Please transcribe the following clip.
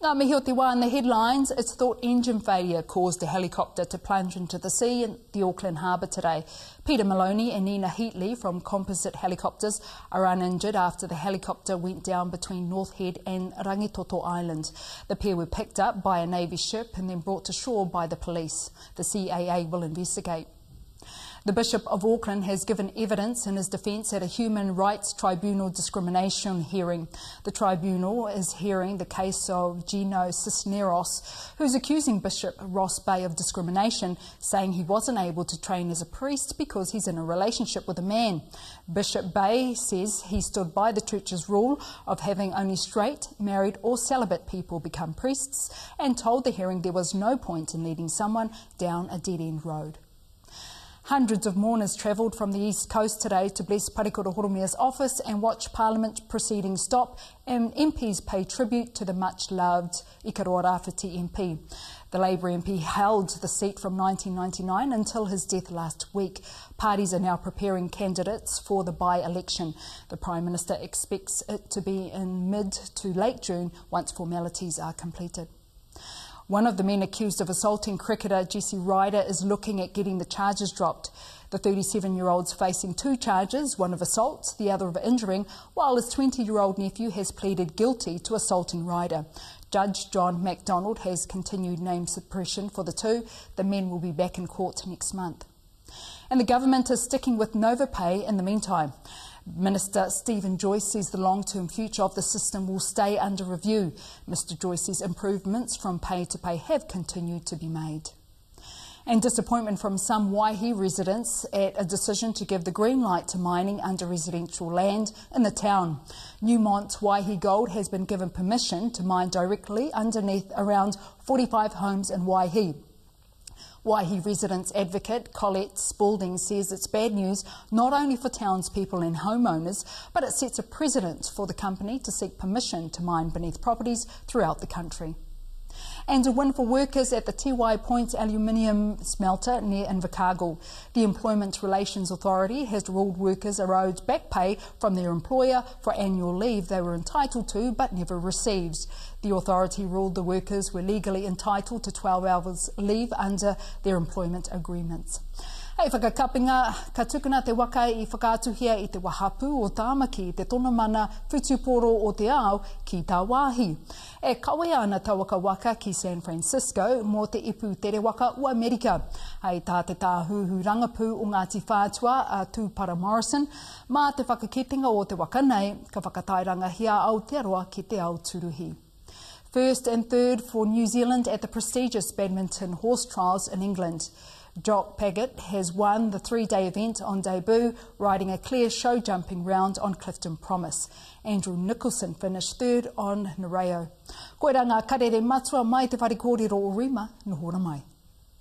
Ngā mihi wā in the headlines, it's thought engine failure caused a helicopter to plunge into the sea in the Auckland harbour today. Peter Maloney and Nina Heatley from Composite Helicopters are uninjured after the helicopter went down between North Head and Rangitoto Island. The pair were picked up by a Navy ship and then brought to shore by the police. The CAA will investigate. The Bishop of Auckland has given evidence in his defence at a Human Rights Tribunal discrimination hearing. The tribunal is hearing the case of Gino Sisneros, who's accusing Bishop Ross Bay of discrimination, saying he wasn't able to train as a priest because he's in a relationship with a man. Bishop Bay says he stood by the church's rule of having only straight, married, or celibate people become priests and told the hearing there was no point in leading someone down a dead end road. Hundreds of mourners travelled from the east coast today to bless Parekura Horomia's office and watch Parliament proceedings stop and MPs pay tribute to the much loved Ikaroa Rāwhiti MP. The Labour MP held the seat from 1999 until his death last week. Parties are now preparing candidates for the by-election. The Prime Minister expects it to be in mid to late June once formalities are completed. One of the men accused of assaulting cricketer Jesse Ryder is looking at getting the charges dropped. The 37 year old's facing two charges, one of assault, the other of injuring, while his 20 year old nephew has pleaded guilty to assaulting Ryder. Judge John MacDonald has continued name suppression for the two. The men will be back in court next month. And the government is sticking with Novopay in the meantime. Minister Steven Joyce says the long-term future of the system will stay under review. Mr Joyce says improvements from pay to pay have continued to be made. And disappointment from some Waihi residents at a decision to give the green light to mining under residential land in the town. Newmont Waihi Gold has been given permission to mine directly underneath around 45 homes in Waihi. Waihi residents advocate Colette Spalding says it's bad news not only for townspeople and homeowners, but it sets a precedent for the company to seek permission to mine beneath properties throughout the country. And a win for workers at the Tiwai Point aluminium smelter near Invercargill. The Employment Relations Authority has ruled workers are owed back pay from their employer for annual leave they were entitled to but never received. The authority ruled the workers were legally entitled to 12 hours leave under their employment agreements. Hei whakakapinga, ka tukuna te waka i whakaatuhia i te wahapu o tāmaki te tona mana whutuporo o te ao ki tā wāhi. E kawe ana tawaka waka ki San Francisco mō te ipu tere waka o Amerika. Hei tā te tā huhu rangapū o Ngāti Whātua a Tūpara Morrison, mā te whakaketinga o te waka nei, ka whakatairanga hia Aotearoa ki te ao turuhi. First and third for New Zealand at the prestigious badminton horse trials in England. Jock Paget has won the three-day event on debut, riding a clear show jumping round on Clifton Promise. Andrew Nicholson finished third on Nareo. Koe rā ngā karere matua mai te wharekōrero o Rima, nohora mai.